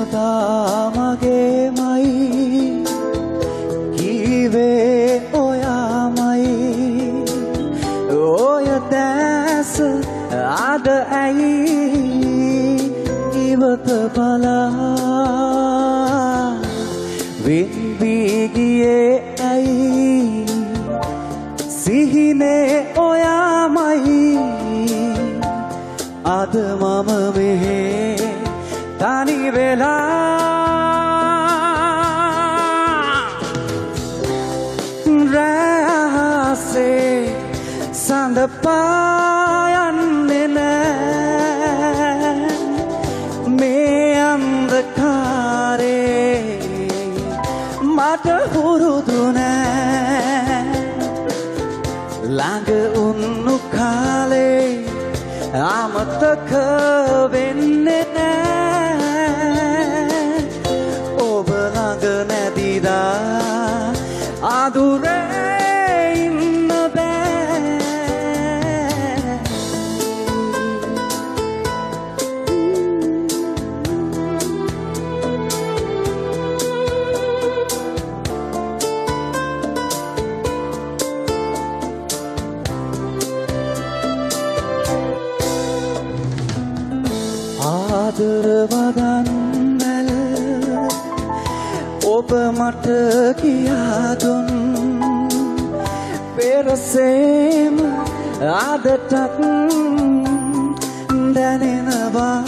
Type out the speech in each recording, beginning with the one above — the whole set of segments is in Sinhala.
සදා මගේමයි. කීවේ ඔයාමයි. ඔය දැස අද ඇයි? ඉවත බලා. වින්දීගියේ රැහසේ සඳ පායන්නේ නෑ මේ අන්දකාරේ මට හුරුදු නෑ. ළඟ උන්නු කාලේ අමතක වෙන්නේ ආදරවදන්නැල් ඔබ මට කියාදුන් පෙරසේම අදටත් දැනෙනවා.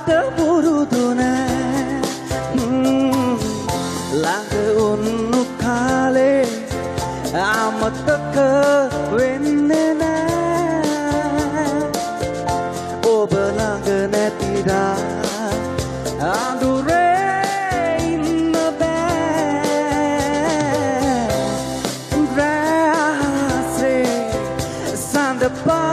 මට පුරුදු ළඟ උන්නු කාලේ අමතක වෙන්නේ නෑ. ඔබ ළඟ නැතිදා අඳුරේ ඉන්න බෑ. රාසේ සඳ පා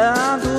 cuidado